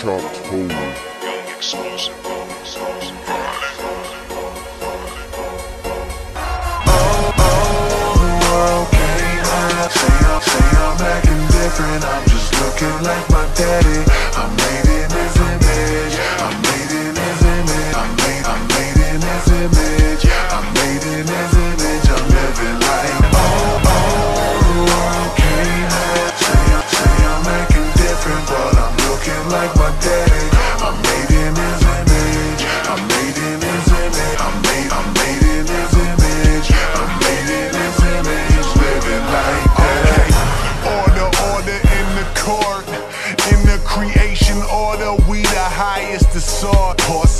Chop Young exclusive. Different. I'm just looking like my daddy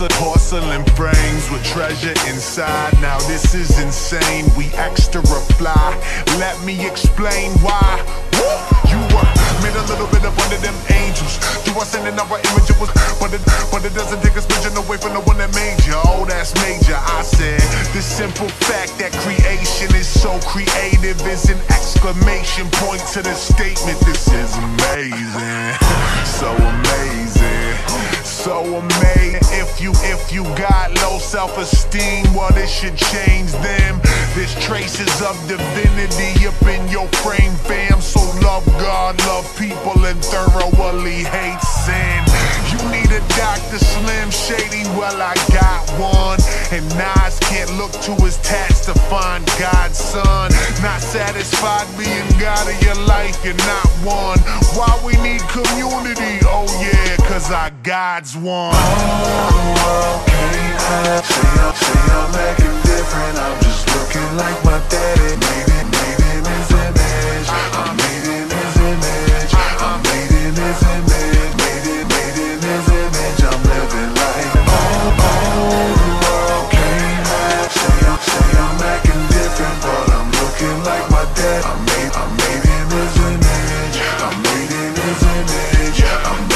porcelain, porcelain frames with treasure inside. Now this is insane. We extra fly. Let me explain why. You were made a little bit of one of them angels. You are sending our image, it was, but it, but it doesn't take a smidgen away from the one that made you. Oh, that's major. I said the simple fact that creation is so creative is an exclamation point to the statement. This is amazing, so amazing, so amazing. If you if you got low self-esteem, well, this should change them. There's traces of divinity up in your frame, fam. So love God, love people, and thoroughly hate sin. You need a Dr. Slim Shady, well, I got one. And Nas can't look to his tats to find God's son. Not satisfied being God of your life, you're not one. Why we need community? Oh, cause our God's one. Acting different. I'm just looking like my daddy. Made in his image. I'm made in his image. I'm made in his image. Made made in his image. I'm living acting different, but I'm looking like my dad. I'm made, I'm made in his image. I'm made in his image. I'm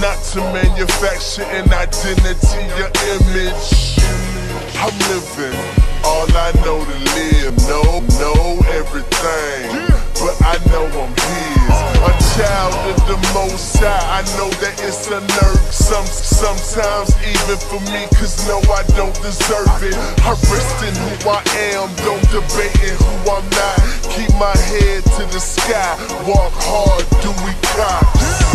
not to manufacture an identity, your image. I'm living, all I know to live, know, know everything, but I know I'm his. A child of the Most High, I know that it's a nerve. Some sometimes even for me, cause no, I don't deserve it. I rest in who I am, don't debate in who I'm not. Keep my head to the sky, walk hard, do we cops.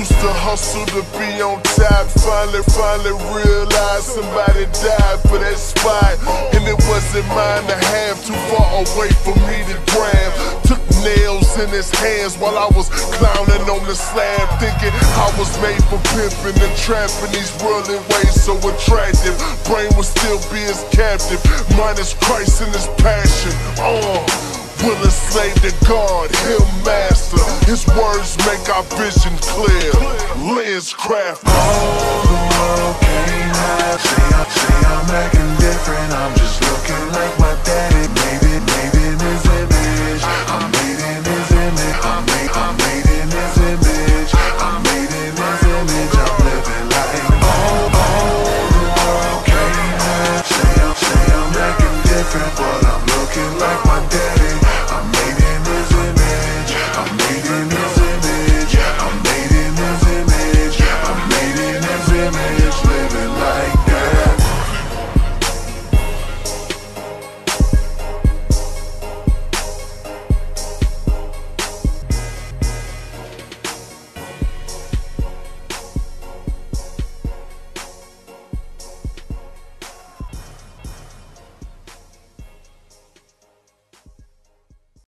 Used to hustle to be on top. Finally, finally realized somebody died for that spot. And it wasn't mine to have, too far away for me to grab. Took nails in his hands while I was clowning on the slab. Thinking I was made for pimping and trapping these worldly ways so attractive. Brain would still be his captive. Minus Christ and his passion. Uh. Will enslave the God, Him master. His words make our vision clear. Lens craft. All the world can't hide. Say I'm, say I'm acting different. I'm just looking like my daddy. Made it, made in his image. I'm made in his image. I'm made, I'm made in his image. I'm made in his image. I'm living like all, all the world can't hide. Say I'm, say I'm acting different, but I'm looking like my daddy.